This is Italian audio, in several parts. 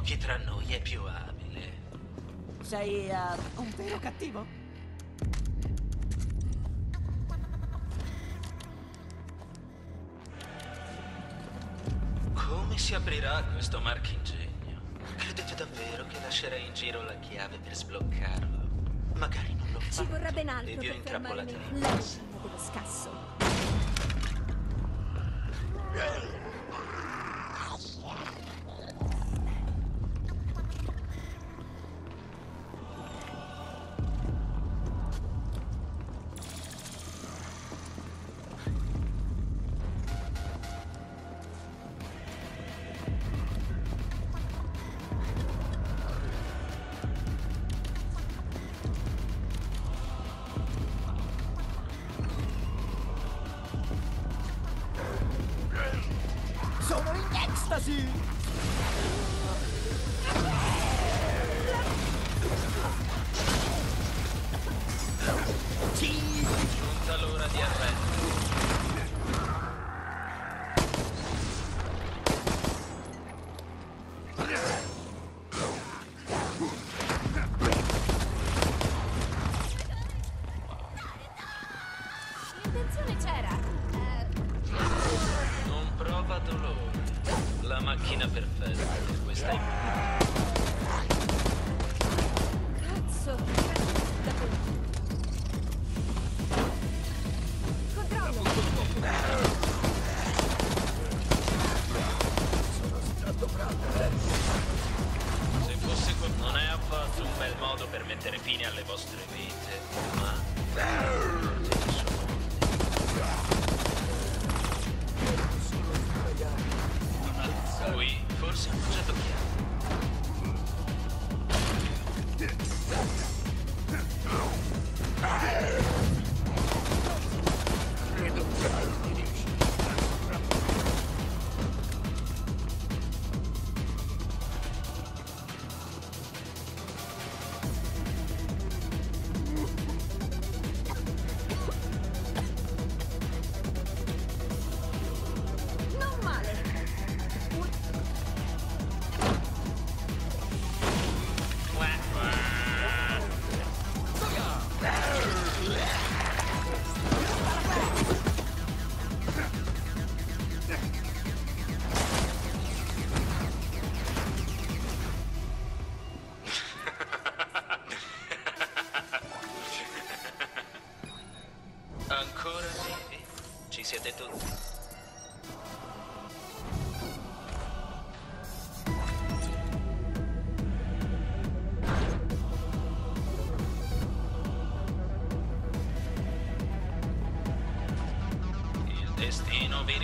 Vedremo chi tra noi è più abile. Sei uh, un vero cattivo? Come si aprirà questo marchingegno? Credete davvero che lascerei in giro la chiave per sbloccarlo? Magari non lo faccio. Ci vorrà ben altro vi ho per fermarmi. Lei dello scasso. Sono in ecstasy! Giunta l'ora di. L'intenzione c'era. Eh, Non prova dolore. La macchina perfetta per questa cazzo. Davvero. Controllo. Se fosse non è affatto un bel modo per mettere fine alle vostre vite, ma...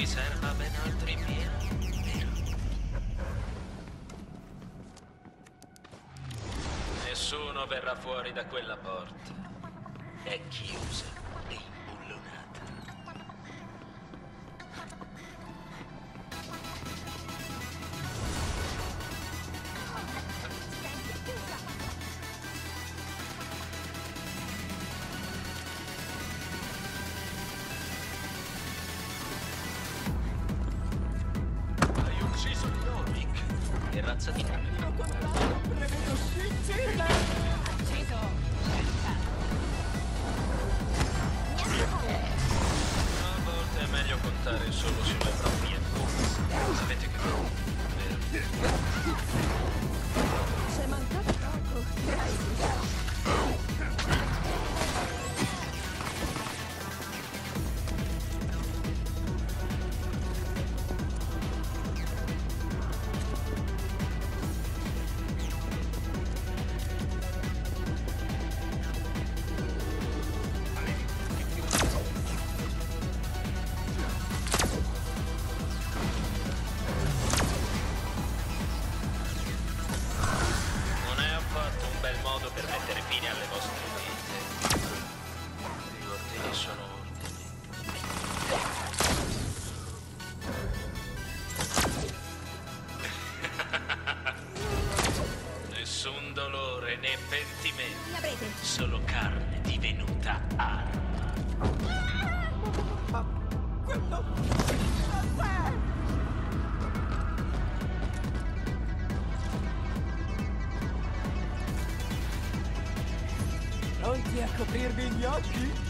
riserva ben altri vero? Nessuno verrà fuori da quella porta. È chiusa e imbullonata. Che razza di nave? Prevedo scintille! A volte è meglio contare solo sulle proprie forze. Avete capito? Pronti a coprirvi gli occhi?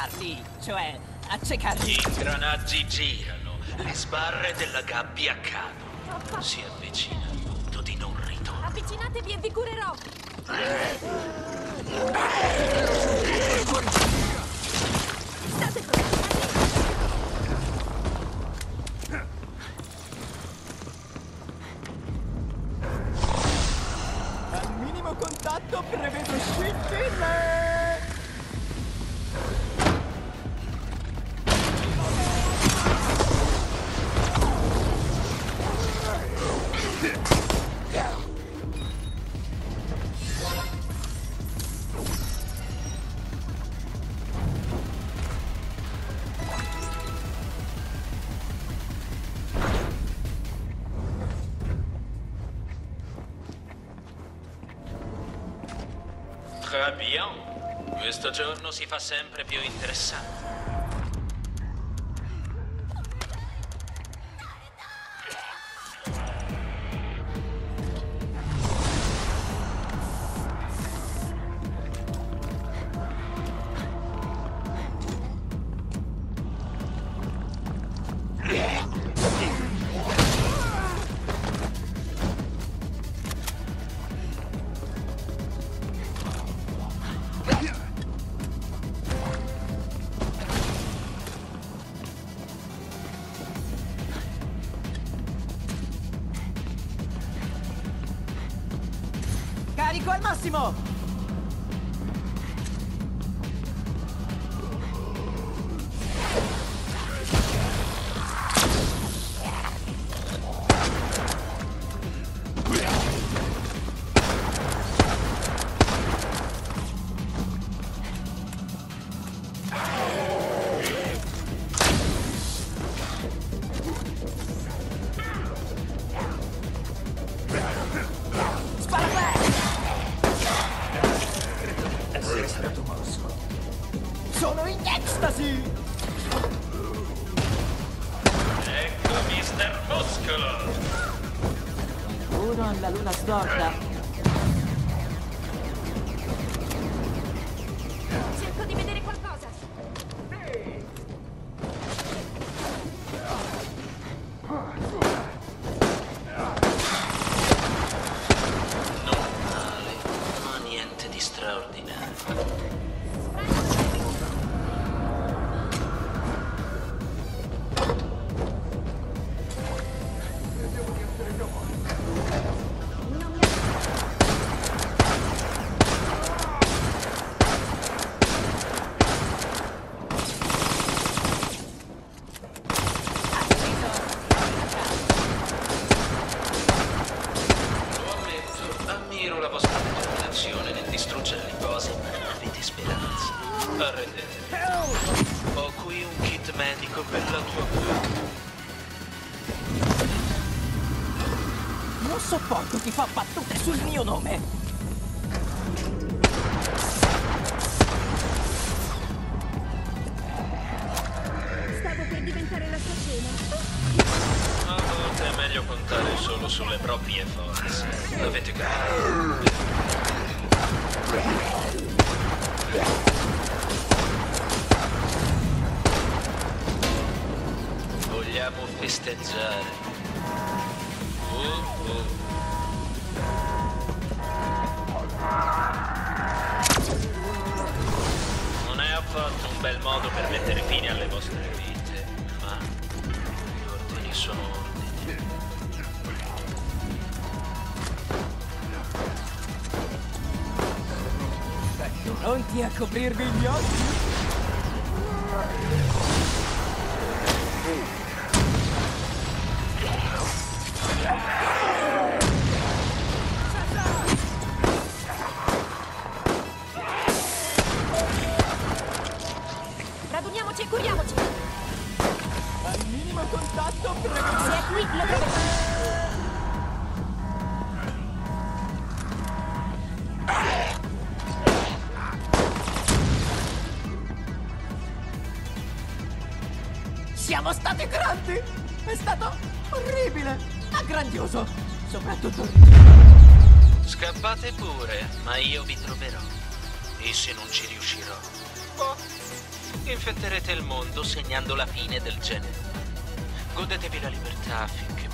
Pronti a flessarli! Cioè, a ciecarli! Gli ingranaggi girano, le sbarre della gabbia cadono. Si avvicina il punto di non ritorno. Avvicinatevi e vi curerò. State Al minimo contatto prevedo scintille! Bien. Questo giorno si fa sempre più interessante. Carico al massimo! Uno alla luna storta. Ammiro la vostra determinazione nel distruggere le cose, ma non avete speranza. Arrendetevi. Ho qui un kit medico per la tua cura. Non sopporto chi fa battute sul mio nome! Stavo per diventare la sua scena. Volte è meglio contare solo sulle proprie forze. Avete capito? Vogliamo festeggiare. Oh, oh. Non è affatto un bel modo per mettere fine alle vostre vite, ma gli ordini sono. Pronti a coprirvi gli occhi? Siamo stati grandi! È stato orribile, ma grandioso! Soprattutto Scappate pure, ma io vi troverò. E se non ci riuscirò, boh, infetterete il mondo segnando la fine del genere. Godetevi la libertà finché.